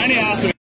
any athlete.